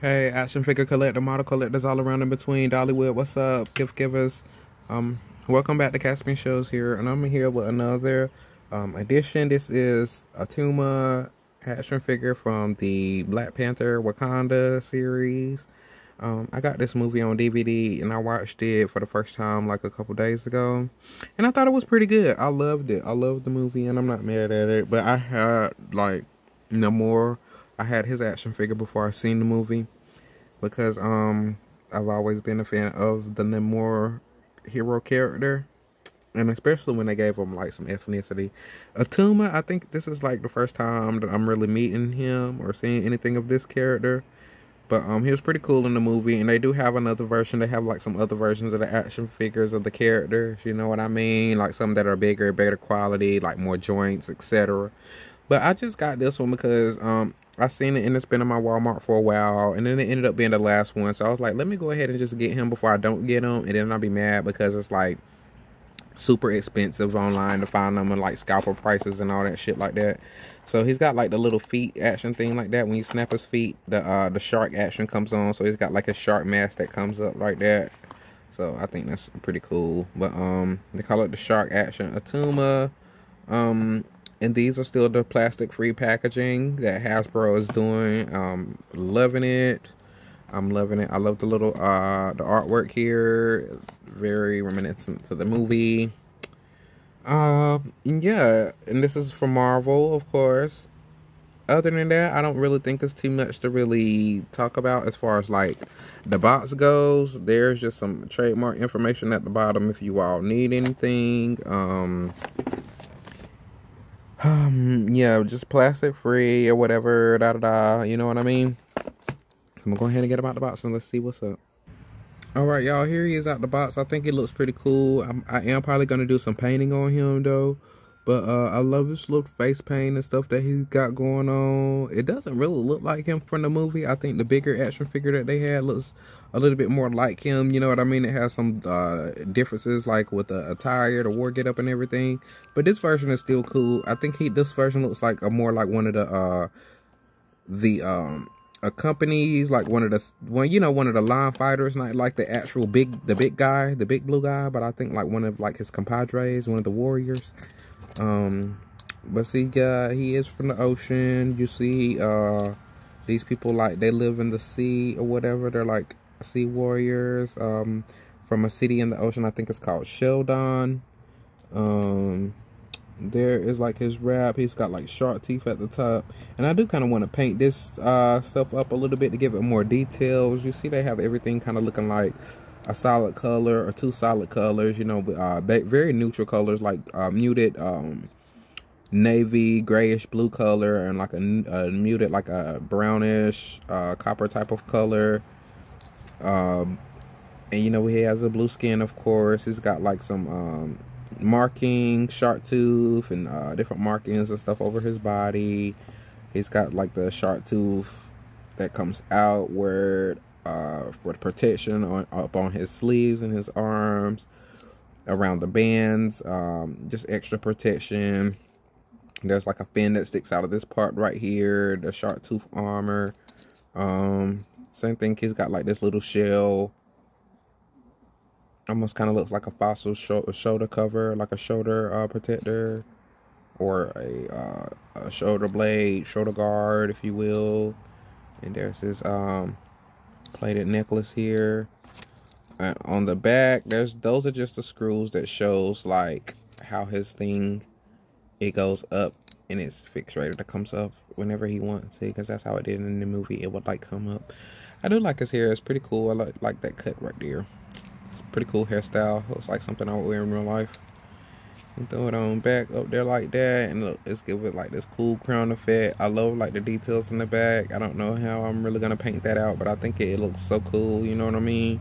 Hey, action figure collector, model collectors all around in between. Dollywood, what's up? Gift givers. Um, welcome back to Caspian Shows here, and I'm here with another um edition. This is Attuma action figure from the Black Panther Wakanda series. Um, I got this movie on DVD and I watched it for the first time like a couple days ago, and I thought it was pretty good. I loved it. I loved the movie, and I'm not mad at it. But I had like no more I had his action figure before I seen the movie because um I've always been a fan of the Namor hero character and especially when they gave him like some ethnicity. Attuma, I think this is like the first time that I'm really meeting him or seeing anything of this character. But um he was pretty cool in the movie and they do have another version. They have like some other versions of the action figures of the characters, you know what I mean? Like some that are bigger, better quality, like more joints, etc. But I just got this one because um I seen it and it's been in my Walmart for a while, and then it ended up being the last one. So I was like, let me go ahead and just get him before I don't get him, and then I'll be mad because it's like super expensive online to find them and like scalper prices and all that shit like that. So he's got like the little feet action thing like that. When you snap his feet, the uh the shark action comes on. So he's got like a shark mask that comes up like that. So I think that's pretty cool. But um they call it the shark action Attuma. Um and these are still the plastic free packaging that Hasbro is doing. Um, loving it. I'm loving it. I love the little uh the artwork here. Very reminiscent to the movie. Uh, yeah, and this is from Marvel, of course. Other than that, I don't really think it's too much to really talk about as far as like the box goes. There's just some trademark information at the bottom if you all need anything. Um, um, yeah, just plastic free or whatever, da da da. You know what I mean? I'm gonna go ahead and get him out the box and let's see what's up. All right, y'all. Here he is out the box. I think it looks pretty cool. I'm, I am probably gonna do some painting on him though. But uh, I love his little face paint and stuff that he's got going on. It doesn't really look like him from the movie. I think the bigger action figure that they had looks a little bit more like him. You know what I mean? It has some uh, differences like with the attire, the war getup and everything. But this version is still cool. I think he this version looks like a more like one of the uh, the um a companies like one of the one you know one of the line fighters not like the actual big the big guy the big blue guy but i think like one of like his compadres one of the warriors um, but see, uh, he is from the ocean. You see, uh, these people like they live in the sea or whatever. They're like sea warriors. Um, from a city in the ocean. I think it's called Sheldon. Um, there is like his wrap. He's got like shark teeth at the top. And I do kind of want to paint this uh, stuff up a little bit to give it more details. You see, they have everything kind of looking like a solid color or two solid colors, you know, uh, very neutral colors like uh, muted um, navy, grayish blue color, and like a, a muted, like a brownish uh, copper type of color. Um, and you know, he has a blue skin, of course. He's got like some um, marking, shark tooth, and uh, different markings and stuff over his body. He's got like the shark tooth that comes outward uh, for the protection on up on his sleeves and his arms, around the bands, um, just extra protection. There's like a fin that sticks out of this part right here, the shark tooth armor. Um, same thing, he's got like this little shell. Almost kind of looks like a fossil shoulder cover, like a shoulder uh, protector or a, uh, a shoulder blade, shoulder guard, if you will. And there's his um, plated necklace here. And on the back, there's those are just the screws that shows like how his thing it goes up and it's right it comes up whenever he wants it because that's how it did in the movie it would like come up. I do like his hair it's pretty cool i like, like that cut right there. It's pretty cool hairstyle looks like something i would wear in real life and throw it on back up there like that and look let's give it like this cool crown effect. I love like the details in the back. I don't know how i'm really gonna paint that out but i think it, looks so cool you know what i mean?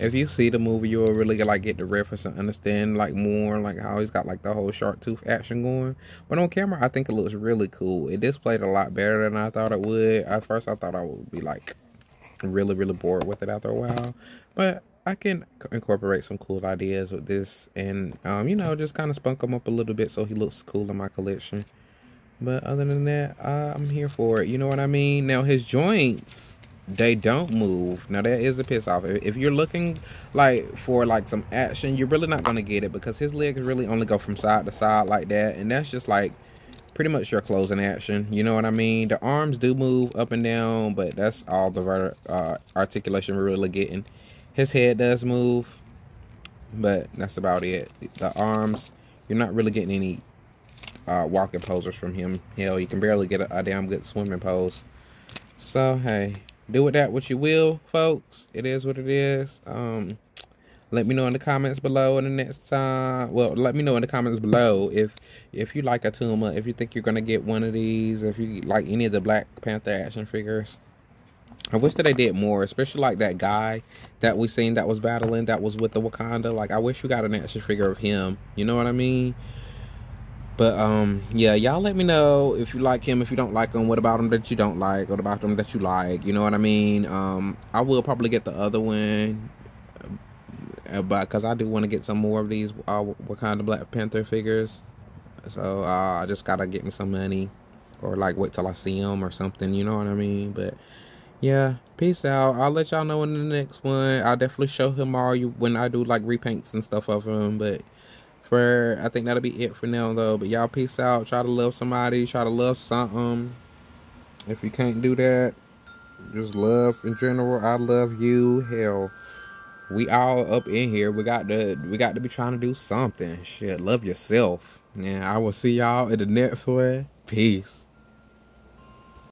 If you see the movie you'll really like get the reference and understand like more like how he's got like the whole shark tooth action going. But on camera i think it looks really cool. It displayed a lot better than i thought it would. At first i thought i would be like really really bored with it after a while. But I can incorporate some cool ideas with this and, um, you know, just kind of spunk him up a little bit so he looks cool in my collection. But other than that, I'm here for it. You know what I mean? Now, his joints, they don't move. Now that is a piss off. If you're looking like for like some action, you're really not gonna get it because his legs really only go from side to side like that, and that's just like pretty much your closing action. You know what I mean? The arms do move up and down, but that's all the uh, articulation we're really getting. His head does move, but that's about it. The arms, you're not really getting any uh, walking poses from him. Hell, you can barely get a, a damn good swimming pose. So, hey, do with that what you will, folks. It is what it is. Um, let me know in the comments below in the next time. Well, let me know in the comments below if if you like Attuma, if you think you're gonna get one of these, if you like any of the Black Panther action figures. I wish that I did more, especially like that guy that we seen that was battling, that was with the Wakanda. Like, I wish we got an action figure of him. You know what I mean? But um, yeah, y'all let me know if you like him, if you don't like him, what about him that you don't like, what about him that you like, you know what I mean? Um, I will probably get the other one, uh, but because I do want to get some more of these uh, of Black Panther figures, so uh, I just gotta get me some money, or like wait till I see them or something, you know what I mean? But yeah, peace out. I'll let y'all know in the next one. I'll definitely show him all you when I do like repaints and stuff of him, but for I think that'll be it for now though. But y'all peace out. Try to love somebody. Try to love something. If you can't do that, just love in general. I love you. Hell, we all up in here. We got to we got to be trying to do something. Shit, love yourself. Yeah, I will see y'all in the next one. Peace.